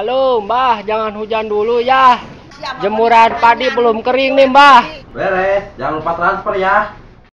Halo Mbah, jangan hujan dulu ya. Jemuran padi belum kering nih Mbah. Beres, jangan lupa transfer ya.